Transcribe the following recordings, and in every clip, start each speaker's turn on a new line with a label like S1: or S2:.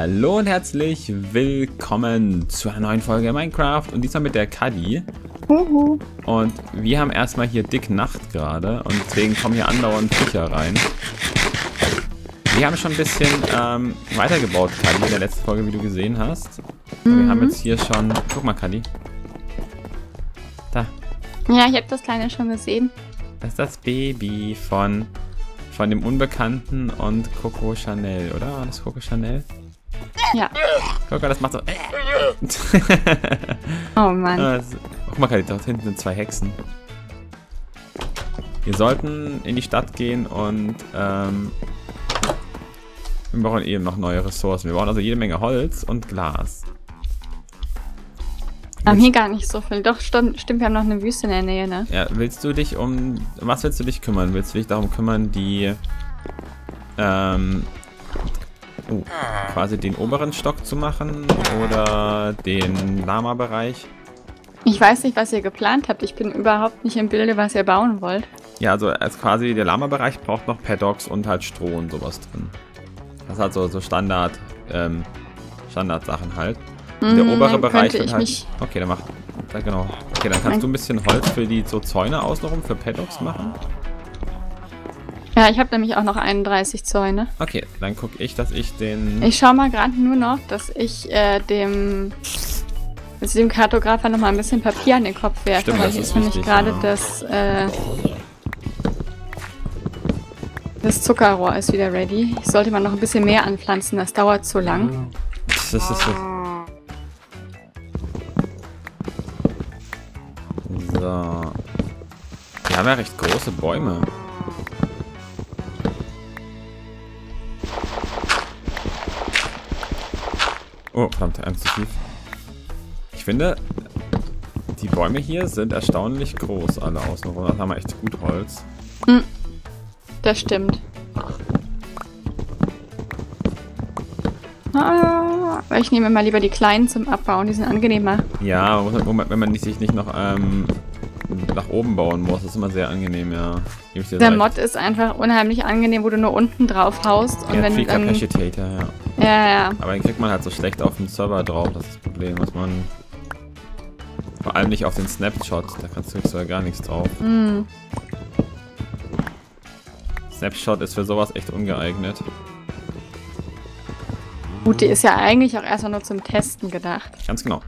S1: Hallo und herzlich willkommen zu einer neuen Folge Minecraft und diesmal mit der Kadi.
S2: Uhu.
S1: Und wir haben erstmal hier dick Nacht gerade und deswegen kommen hier andauernd Viecher rein. Wir haben schon ein bisschen ähm, weitergebaut, Kadi, in der letzten Folge, wie du gesehen hast. Mhm. Wir haben jetzt hier schon... Guck mal, Kadi.
S2: Da. Ja, ich habe das Kleine schon gesehen.
S1: Das ist das Baby von von dem Unbekannten und Coco Chanel, oder? War das Coco Chanel?
S2: Ja.
S1: Guck mal, das macht so.
S2: oh Mann.
S1: Also, guck mal, dort hinten sind zwei Hexen. Wir sollten in die Stadt gehen und ähm, wir brauchen eben noch neue Ressourcen. Wir brauchen also jede Menge Holz und Glas.
S2: Wir haben hier gar nicht so viel. Doch, stimmt, stimmt, wir haben noch eine Wüste in der Nähe, ne?
S1: Ja, willst du dich um... Was willst du dich kümmern? Willst du dich darum kümmern, die... Ähm... Oh, quasi den oberen Stock zu machen oder den Lama-Bereich?
S2: Ich weiß nicht, was ihr geplant habt. Ich bin überhaupt nicht im Bilde, was ihr bauen wollt.
S1: Ja, also als quasi der Lama-Bereich braucht noch Paddocks und halt Stroh und sowas drin. Das ist halt so, so Standard, ähm, Standardsachen halt. Der
S2: Mhm,
S1: obere
S2: dann
S1: Bereich wird halt.
S2: mich-
S1: Okay, dann mach. Genau. Okay, dann kannst du ein bisschen Holz für die so Zäune außenrum für Paddocks machen.
S2: Ja, ich habe nämlich auch noch 31 Zäune.
S1: Okay, dann gucke ich, dass ich den.
S2: Ich schau mal gerade nur noch, dass ich äh, dem, also dem Kartografer noch mal ein bisschen Papier an den Kopf werfe,
S1: Stimmt,
S2: weil
S1: das
S2: hier
S1: ist
S2: nämlich gerade
S1: ja.
S2: das, äh, das Zuckerrohr ist wieder ready. Ich sollte mal noch ein bisschen mehr anpflanzen, das dauert zu lang.
S1: Das ist so. So. Wir haben ja recht große Bäume. Oh, verdammt, eins zu tief. Ich finde, die Bäume hier sind erstaunlich groß, alle außenrum. Da haben wir echt gut Holz.
S2: Das stimmt. Ah, ich nehme mal lieber die kleinen zum Abbauen, die sind angenehmer.
S1: Ja, man- wenn man sich nicht noch ähm, nach oben bauen muss, das ist immer sehr angenehm, ja.
S2: Der
S1: recht.
S2: Mod ist einfach unheimlich angenehm, wo du nur unten drauf haust und
S1: ja,
S2: wenn du dann...
S1: Ja.
S2: Ja, ja.
S1: Aber den kriegt man halt so schlecht auf dem Server drauf, das ist das Problem, was man... Vor allem nicht auf den Snapshot, da kannst du ja gar nichts drauf.
S2: Hm.
S1: Snapshot ist für sowas echt ungeeignet.
S2: Gut, die ist ja eigentlich auch erstmal nur zum Testen gedacht.
S1: Ganz genau.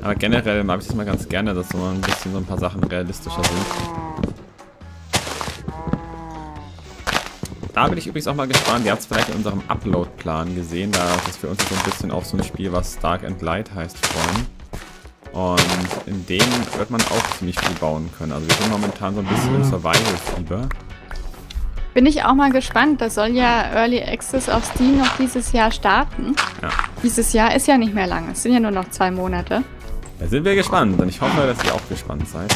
S1: Aber generell mag ich das mal ganz gerne, dass so ein bisschen so ein paar Sachen realistischer sind. Da bin ich übrigens auch mal gespannt. Ihr habt es vielleicht in unserem Upload-Plan gesehen, da dass wir uns so ein bisschen auf so ein Spiel, was Dark and Light heißt, freuen. Und in dem wird man auch ziemlich viel bauen können. Also wir sind momentan so ein bisschen im Survival-Fieber.
S2: Bin ich auch mal gespannt. Das soll ja Early Access auf Steam noch dieses Jahr starten.
S1: Ja.
S2: Dieses Jahr ist ja nicht mehr lang. Es sind ja nur noch zwei Monate.
S1: Da sind wir gespannt und ich hoffe, dass ihr auch gespannt seid.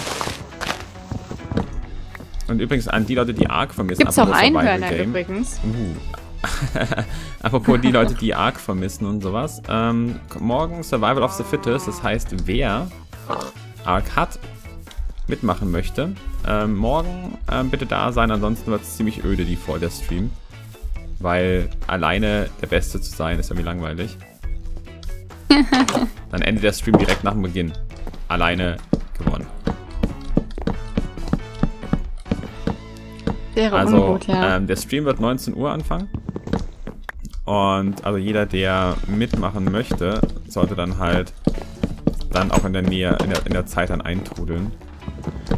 S1: Und übrigens an die Leute, die Ark vermissen.
S2: Gibt's auch Einhörner
S1: Game.
S2: übrigens.
S1: Uh. Apropos die Leute, die Ark vermissen und sowas. Ähm, morgen Survival of the Fittest, das heißt, wer Ark hat, mitmachen möchte, ähm, morgen ähm, bitte da sein, ansonsten wird es ziemlich öde, die vor der Stream. Weil alleine der Beste zu sein, ist irgendwie langweilig. Dann endet der Stream direkt nach dem Beginn. Alleine gewonnen.
S2: Wäre
S1: Also,
S2: ungut, ja.
S1: ähm, der Stream wird 19 Uhr anfangen. Und also jeder, der mitmachen möchte, sollte dann halt dann auch in der Nähe, in der, in der Zeit dann eintrudeln.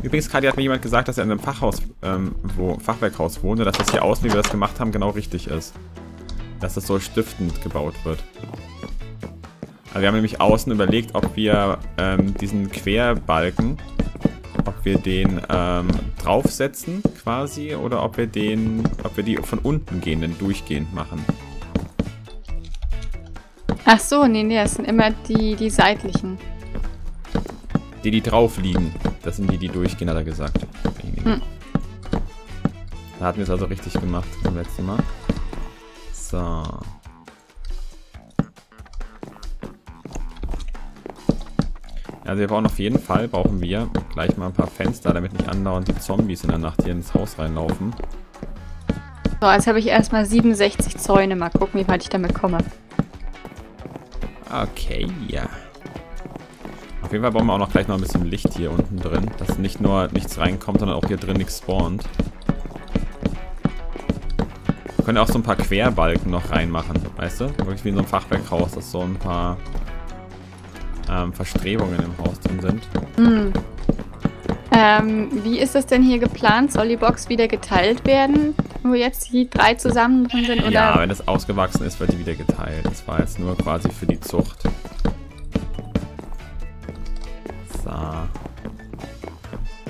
S1: Übrigens, Kadi hat mir jemand gesagt, dass er in einem Fachhaus, ähm, wo, Fachwerkhaus wohnt und dass das hier außen, wie wir das gemacht haben, genau richtig ist. Dass das so stiftend gebaut wird. Also wir haben nämlich außen überlegt, ob wir ähm, diesen Querbalken, ob wir den ähm, draufsetzen quasi oder ob wir den, ob wir die von unten gehenden durchgehend machen.
S2: Ach so, nee, nee, das sind immer die, die seitlichen.
S1: Die, die drauf liegen, das sind die, die durchgehen, hat er gesagt.
S2: Hm.
S1: Da hatten wir es also richtig gemacht beim letzten Mal. So. Also wir brauchen auf jeden Fall, brauchen wir gleich mal ein paar Fenster, damit nicht andauernd die Zombies in der Nacht hier ins Haus reinlaufen.
S2: So, jetzt habe ich erstmal 67 Zäune. Mal gucken, wie weit ich damit komme.
S1: Okay, ja. Auf jeden Fall brauchen wir auch noch gleich noch ein bisschen Licht hier unten drin, dass nicht nur nichts reinkommt, sondern auch hier drin nichts spawnt. Wir können auch so ein paar Querbalken noch reinmachen, weißt du? Wirklich wie in so einem Fachwerkhaus, dass so ein paar ähm, Verstrebungen im Haus drin sind.
S2: Hm. Ähm, wie ist das denn hier geplant? Soll die Box wieder geteilt werden, wo jetzt die drei zusammen drin sind? Oder?
S1: Ja, wenn es ausgewachsen ist, wird die wieder geteilt. Das war jetzt nur quasi für die Zucht. So.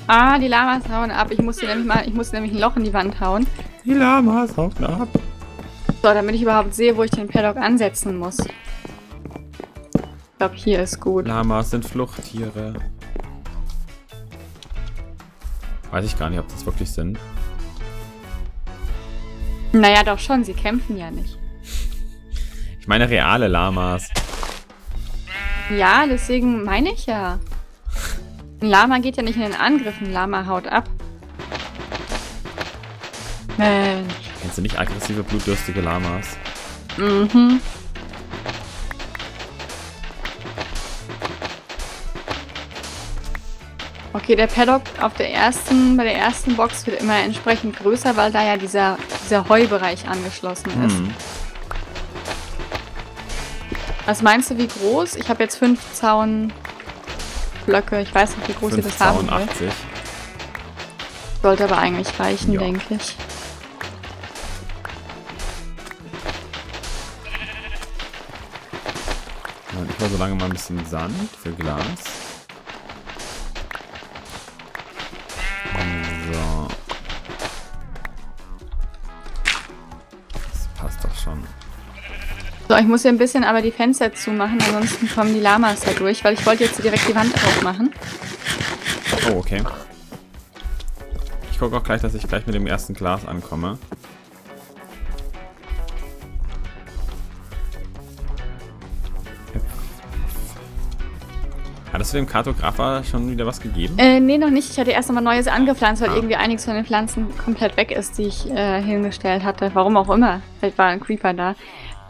S2: Ah, die Lamas hauen ab. Ich muss hier nämlich mal, ich muss nämlich ein Loch in die Wand hauen.
S1: Die Lamas hauen ab.
S2: So, damit ich überhaupt sehe, wo ich den Paddock ansetzen muss. Ich glaube, hier ist gut.
S1: Lamas sind Fluchttiere. Weiß ich gar nicht, ob das wirklich sind.
S2: Naja, doch schon. Sie kämpfen ja nicht.
S1: Ich meine reale Lamas.
S2: Ja, deswegen meine ich ja. Ein Lama geht ja nicht in den Angriff. Ein Lama haut ab. Mensch.
S1: Kennst du nicht aggressive, blutdürstige Lamas?
S2: Mhm. Okay, der Paddock auf der ersten, bei der ersten Box wird immer entsprechend größer, weil da ja dieser, dieser Heubereich angeschlossen ist.
S1: Hm.
S2: Was meinst du, wie groß? Ich habe jetzt fünf Zaunblöcke. Ich weiß nicht, wie groß ihr das haben will.
S1: 85.
S2: Sollte aber eigentlich reichen,
S1: Ja.
S2: denke ich.
S1: Ich hole so lange mal ein bisschen Sand für Glas. So,
S2: ich muss hier ein bisschen aber die Fenster zumachen, ansonsten kommen die Lamas da durch, weil ich wollte jetzt direkt die Wand aufmachen.
S1: Oh, okay. Ich gucke auch gleich, dass ich gleich mit dem ersten Glas ankomme. Hattest du dem Kartographer schon wieder was gegeben?
S2: Äh, nee, noch nicht. Ich hatte erst nochmal Neues angepflanzt, weil
S1: Ah.
S2: irgendwie einiges von den Pflanzen komplett weg ist, die ich äh, hingestellt hatte. Warum auch immer. Vielleicht war ein Creeper da.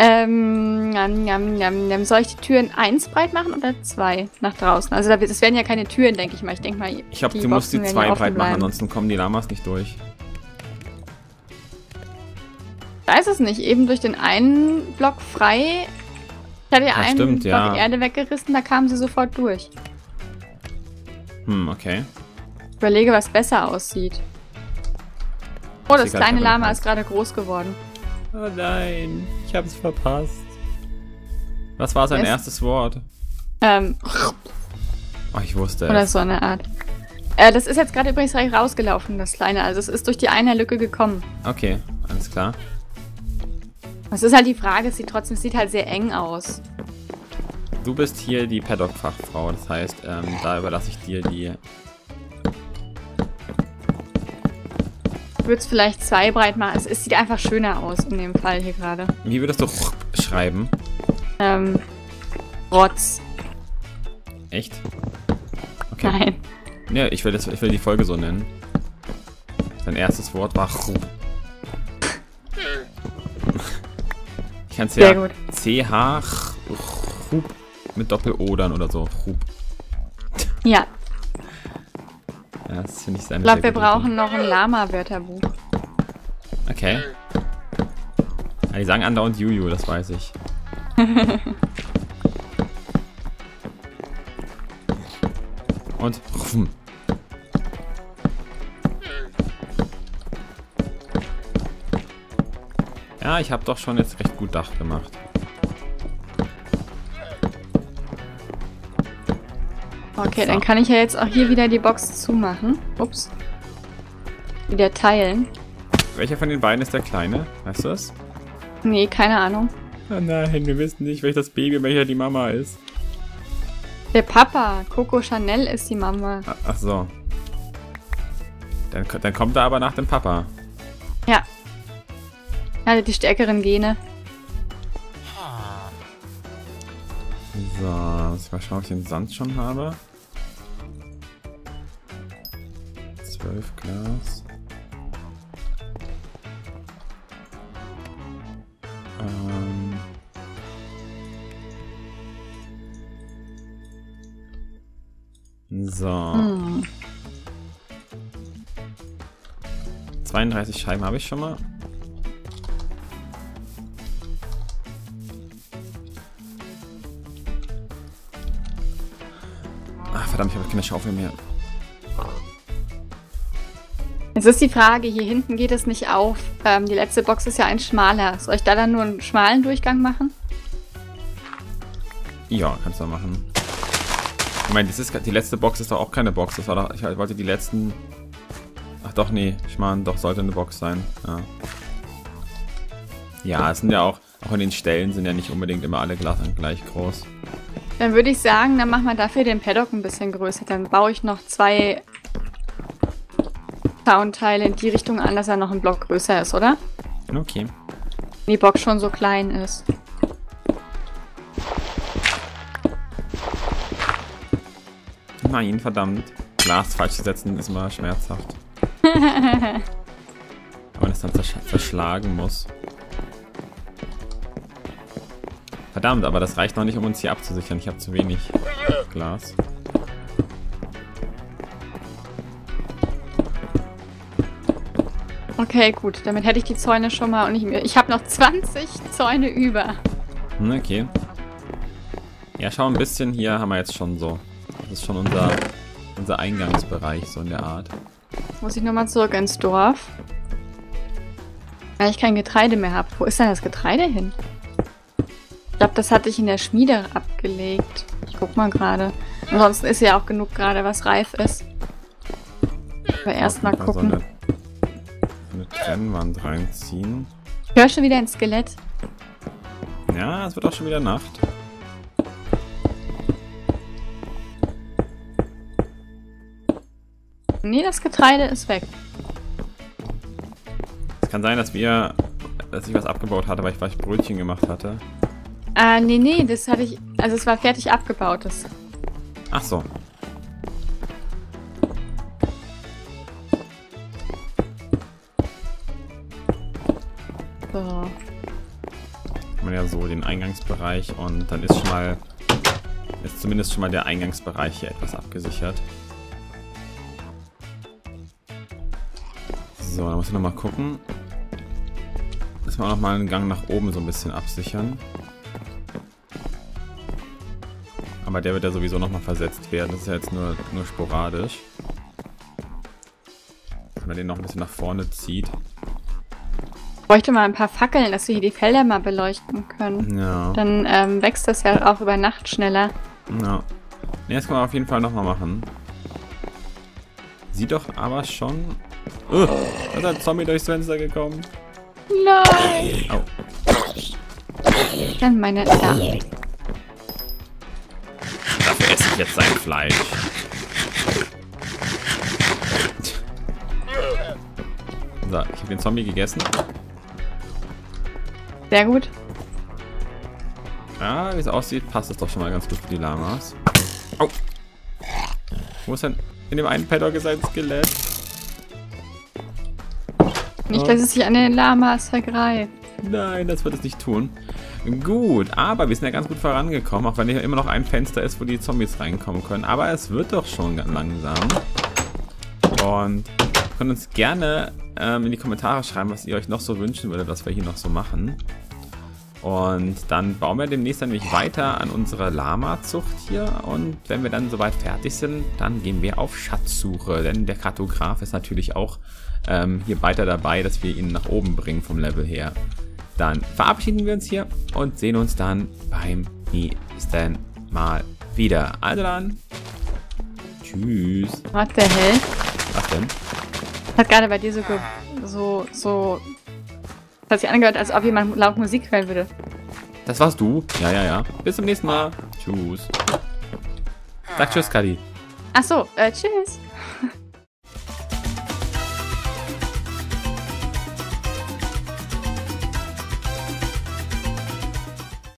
S2: Ähm, njam, njam, njam, njam. soll ich die Türen eins breit machen oder zwei nach draußen? Also das werden ja keine Türen, denke ich mal. Ich denke mal,
S1: Ich glaube,
S2: die
S1: du musst die zwei breit machen,
S2: bleiben.
S1: ansonsten kommen die Lamas nicht durch.
S2: Ich weiß es nicht. Eben durch den einen Block frei. Ich hatte ja einen
S1: stimmt,
S2: Block
S1: ja.
S2: Erde weggerissen, da kamen sie sofort durch.
S1: Hm, okay.
S2: Ich überlege, was besser aussieht. Oh, das kleine Lama ist gerade groß geworden.
S1: Oh nein, ich habe es verpasst. Was war sein
S2: Es-
S1: erstes Wort?
S2: Ähm,
S1: Oh, ich wusste
S2: oder
S1: es.
S2: so eine Art. Äh, das ist jetzt gerade übrigens rausgelaufen, das kleine. Also es ist durch die eine Lücke gekommen.
S1: Okay, alles klar.
S2: Es ist halt die Frage, es sieht trotzdem, es sieht halt sehr eng aus.
S1: Du bist hier die Paddock-Fachfrau, das heißt, ähm, da überlasse ich dir die...
S2: würde es vielleicht zwei breit machen. Es, sieht einfach schöner aus in dem Fall hier gerade.
S1: Wie würdest du schreiben?
S2: Ähm, Rotz.
S1: Echt? Okay.
S2: Nein.
S1: Ja, ich will, das, ich will die Folge so nennen. Dein erstes Wort war Ich kann es
S2: Sehr
S1: ja
S2: gut.
S1: CH Chub mit Doppel-O dann oder so. Chub.
S2: Ja,
S1: Ja, das finde ich sehr
S2: ich glaube, wir brauchen noch ein Lama-Wörterbuch.
S1: Okay. Ja, die sagen andauernd Juju, das weiß ich. Und rum. Ja, ich habe doch schon jetzt recht gut Dach gemacht.
S2: Okay,
S1: So.
S2: dann kann ich ja jetzt auch hier wieder die Box zumachen. Ups. Wieder teilen.
S1: Welcher von den beiden ist der Kleine? Weißt du es?
S2: Nee, keine Ahnung.
S1: Oh nein, wir wissen nicht, welches Baby und welcher die Mama ist.
S2: Der Papa. Coco Chanel ist die Mama.
S1: Ah, Ach so. Dann, dann kommt er aber nach dem Papa.
S2: Ja. Er hat die stärkeren Gene.
S1: So, muss ich mal schauen, ob ich den Sand schon habe. Zwölf Glas. Ähm. So.
S2: Hm.
S1: 32 Scheiben habe ich schon mal. Ach, verdammt, ich habe keine Schaufel mehr.
S2: Jetzt ist die Frage, hier hinten geht es nicht auf. Ähm, die letzte Box ist ja ein schmaler. Soll ich da dann nur einen schmalen Durchgang machen?
S1: Ja, kannst du machen. Ich meine, das ist, die letzte Box ist doch auch keine Box. Das war doch, ich wollte die letzten... Ach doch, nee. Ich meine, doch, sollte eine Box sein. Ja. Ja, es sind ja auch... Auch in den Stellen sind ja nicht unbedingt immer alle Glasern gleich groß.
S2: Dann würde ich sagen, dann machen wir dafür den Paddock ein bisschen größer. Dann baue ich noch zwei Soundteile in die Richtung an, dass er noch ein Block größer ist, oder?
S1: Okay.
S2: Wenn die Box schon so klein ist.
S1: Nein, verdammt. Glas falsch zu setzen ist immer schmerzhaft. Wenn man es dann zersch zerschlagen muss. Verdammt, aber das reicht noch nicht, um uns hier abzusichern. Ich habe zu wenig Glas.
S2: Okay, gut. Damit hätte ich die Zäune schon mal und ich, ich habe noch 20 Zäune über.
S1: Hm, Okay. Ja, schau ein bisschen. Hier haben wir jetzt schon so. Das ist schon unser, unser Eingangsbereich, so in der Art.
S2: Muss ich nochmal zurück ins Dorf. Weil ich kein Getreide mehr habe. Wo ist denn das Getreide hin? Ich glaube, das hatte ich in der Schmiede abgelegt. Ich guck mal gerade. Ansonsten ist ja auch genug gerade, was reif ist. Aber erstmal gucken.
S1: eine Trennwand reinziehen.
S2: Ich höre schon wieder ein Skelett.
S1: Ja, es wird auch schon wieder Nacht.
S2: Nee, das Getreide ist weg.
S1: Es kann sein, dass wir, dass ich was abgebaut hatte, weil ich, weil ich Brötchen gemacht hatte.
S2: Äh, nee, nee, das hatte ich. Also es war fertig abgebaut. Das.
S1: Ach so. Haben wir ja so den Eingangsbereich und dann ist schon mal, ist zumindest schon mal der Eingangsbereich hier etwas abgesichert. So, dann muss ich nochmal gucken. Müssen wir auch nochmal einen Gang nach oben so ein bisschen absichern. Aber der wird ja sowieso nochmal versetzt werden. Das ist ja jetzt nur, nur sporadisch. Wenn man den noch ein bisschen nach vorne zieht.
S2: Ich bräuchte mal ein paar Fackeln, dass wir hier die Felder mal beleuchten können.
S1: Ja.
S2: Dann ähm, wächst das ja auch über Nacht schneller.
S1: Ja. Ne, das kann man auf jeden Fall nochmal machen. Sieht doch aber schon... Uh, da ist ein Zombie durchs Fenster gekommen.
S2: Nein!
S1: Oh,
S2: Dann meine. Da.
S1: dafür esse ich jetzt sein Fleisch. So, ich habe den Zombie gegessen.
S2: Sehr gut.
S1: Ja, wie es aussieht, passt es doch schon mal ganz gut für die Lamas. Oh. Wo ist denn... In dem einen Paddock ist ein Skelett.
S2: Nicht,
S1: Ja.
S2: dass es sich an den Lamas vergreift.
S1: Nein, das wird es nicht tun. Gut, aber wir sind ja ganz gut vorangekommen, auch wenn hier immer noch ein Fenster ist, wo die Zombies reinkommen können. Aber es wird doch schon ganz langsam. Und könnt uns gerne ähm, in die Kommentare schreiben, was ihr euch noch so wünschen würdet, was wir hier noch so machen. Und dann bauen wir demnächst dann nämlich weiter an unserer Lama-Zucht hier. Und wenn wir dann soweit fertig sind, dann gehen wir auf Schatzsuche. Denn der Kartograf ist natürlich auch ähm, hier weiter dabei, dass wir ihn nach oben bringen vom Level her. Dann verabschieden wir uns hier und sehen uns dann beim nächsten Mal wieder. Also dann. Tschüss.
S2: What the hell?
S1: Was denn?
S2: Hat gerade bei dir so, so, so. Hat sich angehört, als ob jemand laut Musik hören würde.
S1: Das warst du? Ja, ja, ja. Bis zum nächsten Mal. Tschüss. Sag Tschüss, Kadi.
S2: Ach so, äh, tschüss.